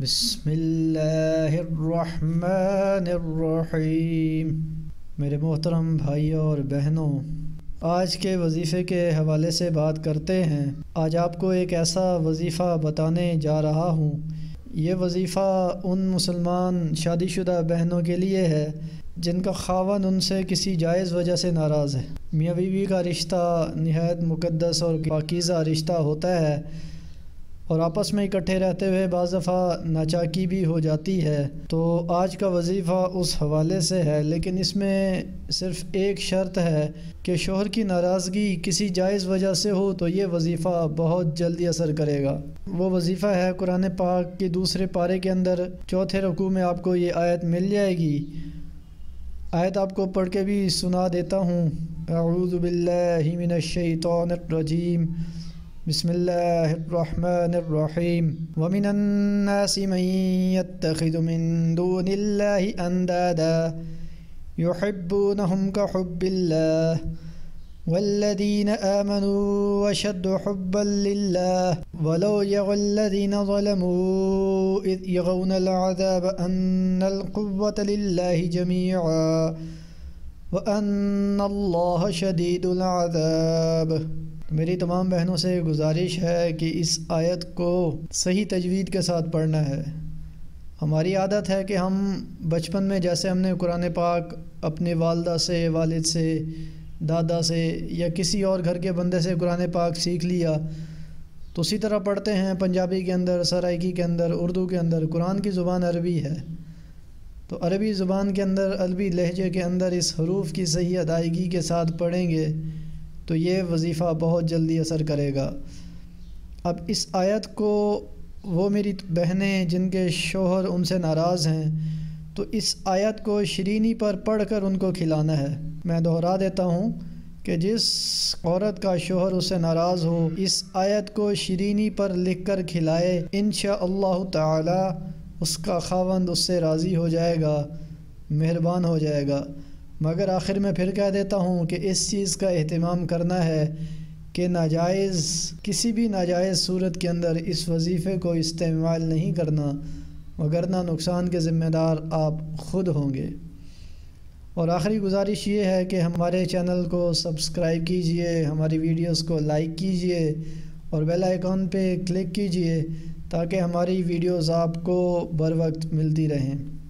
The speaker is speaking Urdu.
بسم اللہ الرحمن الرحیم۔ میرے محترم بھائیوں اور بہنوں، آج کے وظیفے کے حوالے سے بات کرتے ہیں۔ آج آپ کو ایک ایسا وظیفہ بتانے جا رہا ہوں۔ یہ وظیفہ ان مسلمان شادی شدہ بہنوں کے لیے ہے جن کا خاون ان سے کسی جائز وجہ سے ناراض ہے۔ میاں بیوی کا رشتہ نہایت مقدس اور پاکیزہ رشتہ ہوتا ہے۔ اور آپس میں اکٹھے رہتے ہوئے بعض دفعہ ناچاکی بھی ہو جاتی ہے۔ تو آج کا وظیفہ اس حوالے سے ہے، لیکن اس میں صرف ایک شرط ہے کہ شوہر کی ناراضگی کسی جائز وجہ سے ہو تو یہ وظیفہ بہت جلدی اثر کرے گا۔ وہ وظیفہ ہے قرآن پاک کے دوسرے پارے کے اندر، چوتھے رقوع میں آپ کو یہ آیت مل جائے گی۔ آیت آپ کو پڑھ کے بھی سنا دیتا ہوں۔ اعوذ باللہ من الشیطان الرجیم۔ بسم الله الرحمن الرحيم. ومن الناس من يتخذ من دون الله أندادا يحبونهم كحب الله والذين آمنوا وشد حبا لله. ولو يغى الذين ظلموا إذ يغون العذاب أن القوة لله جميعا وأن الله شديد العذاب. میری تمام بہنوں سے گزارش ہے کہ اس آیت کو صحیح تجوید کے ساتھ پڑھنا ہے۔ ہماری عادت ہے کہ ہم بچپن میں جیسے ہم نے قرآن پاک اپنے والدہ سے، والد سے، دادا سے یا کسی اور گھر کے بندے سے قرآن پاک سیکھ لیا، تو اسی طرح پڑھتے ہیں پنجابی کے اندر سرائکی کے اندر، اردو کے اندر۔ قرآن کی زبان عربی ہے۔ تو عربی زبان کے اندر، عربی لہجے کے اندر اس حروف کی صحیح ادائیگی کے ساتھ پڑھیں گے۔ تو یہ وظیفہ بہت جلدی اثر کرے گا۔ اب اس آیت کو وہ میری بہنیں جن کے شوہر ان سے ناراض ہیں، تو اس آیت کو شرینی پر پڑھ کر ان کو کھلانا ہے۔ میں دہرا دیتا ہوں کہ جس عورت کا شوہر اس سے ناراض ہو، اس آیت کو شرینی پر لکھ کر کھلائے، انشاءاللہ اللہ تعالی اس کا خاوند اس سے راضی ہو جائے گا، مہربان ہو جائے گا۔ مگر آخر میں پھر کہہ دیتا ہوں کہ اس چیز کا اہتمام کرنا ہے کہ ناجائز، کسی بھی ناجائز صورت کے اندر اس وظیفے کو استعمال نہیں کرنا وگرنہ نقصان کے ذمہ دار آپ خود ہوں گے۔ اور آخری گزارش یہ ہے کہ ہمارے چینل کو سبسکرائب کیجیے، ہماری ویڈیوز کو لائک کیجیے اور بیل آئیکن پہ کلک کیجیے تاکہ ہماری ویڈیوز آپ کو بر وقت ملتی رہیں۔